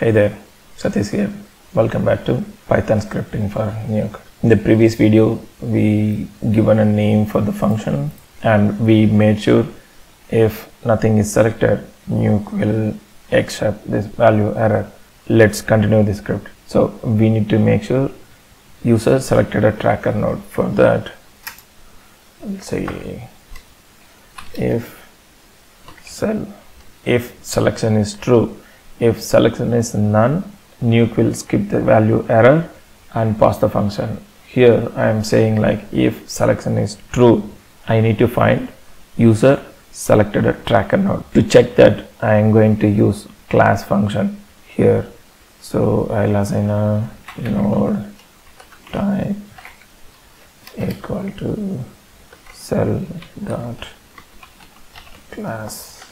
Hey there, Satheesh here. Welcome back to Python scripting for Nuke. In the previous video, we given a name for the function and we made sure if nothing is selected, Nuke will accept this value error. Let's continue the script. So we need to make sure user selected a tracker node. For that, let's say if cell if selection is true if selection is none nuke will skip the value error and pass the function. Here i am saying like if selection is true i need to find user selected a tracker node. To check that i am going to use class function here. So i'll assign a node type equal to cell dot class.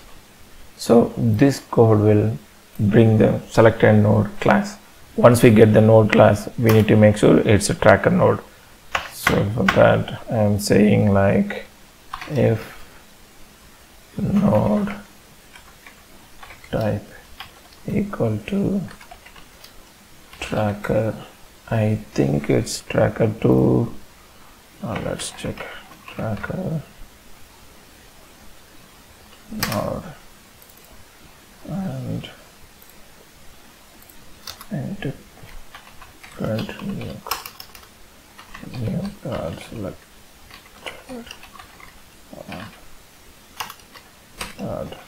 So this code will bring the selected node class. Once we get the node class we need to make sure it's a tracker node. So for that i am saying like if node type equal to tracker i think it's tracker 2 now let's check. Tracker node and and to print new new dot select dot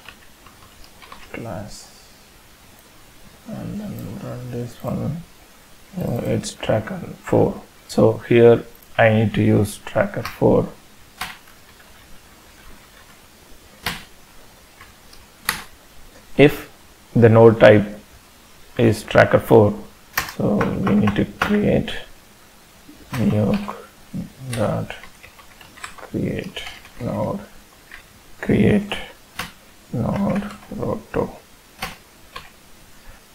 class and then run this one. Uh, it's tracker 4 so here I need to use tracker 4 if the node type is tracker 4 so we need to create nuke dot create node create node roto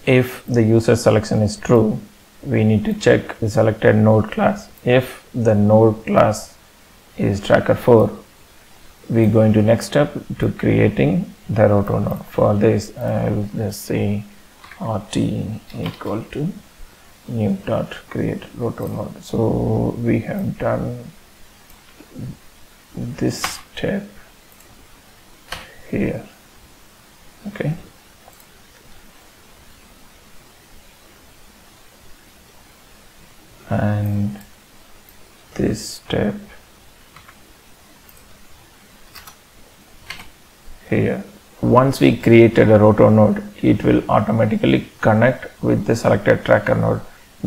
if the user selection is true we need to check the selected node class. If the node class is tracker 4 we go into next step to creating the roto node. For this i'll just say rt equal to new dot create roto node. So we have done this step here okay? And this step here once we created a roto node it will automatically connect with the selected tracker node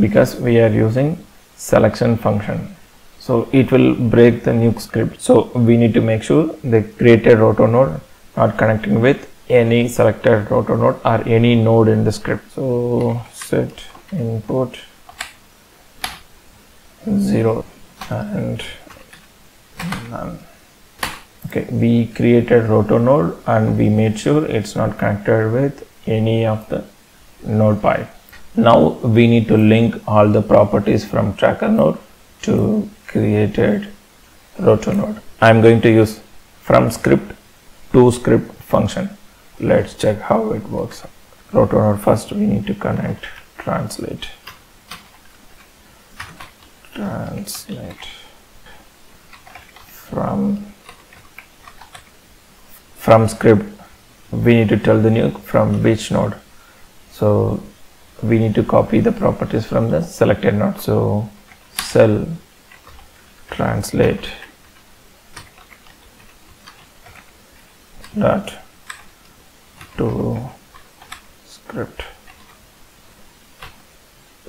because we are using selection function. So it will break the nuke script. So we need to make sure the created roto node not connecting with any selected roto node or any node in the script. So set input 0 and none okay we created roto node and we made sure it's not connected with any of the node pipe now we need to link all the properties from tracker node to created roto node i'm going to use from script to script function. Let's check how it works. Roto node first we need to connect translate. Translate from from script we need to tell the nuke from which node. So we need to copy the properties from the selected node. So cell translate dot to script.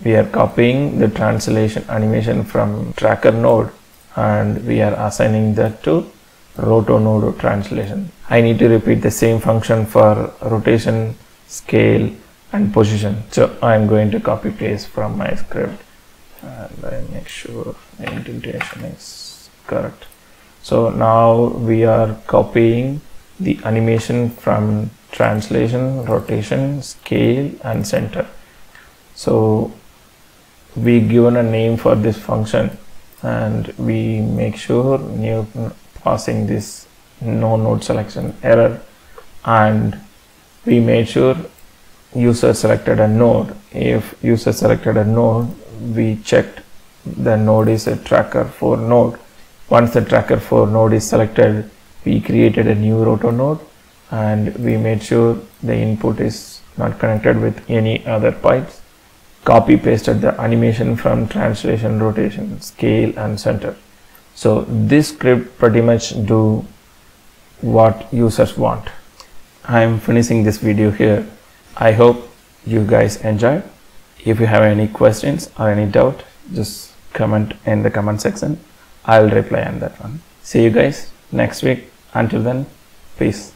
We are copying the translation animation from tracker node and we are assigning that to roto node translation. I need to repeat the same function for rotation scale and position. So I'm going to copy paste from my script. And I make sure the indentation is correct. So now we are copying the animation from translation rotation scale and center. So we given a name for this function and we make sure new passing this no node selection error and we made sure user selected a node. If user selected a node we checked the node is a tracker for node. Once the tracker for node is selected we created a new roto node and we made sure the input is not connected with any other pipes. Copy pasted the animation from translation rotation scale and center so this script pretty much do what users want. I am finishing this video here. I hope you guys enjoy. If you have any questions or any doubt just comment in the comment section. I'll reply on that one. See you guys next week. Until then peace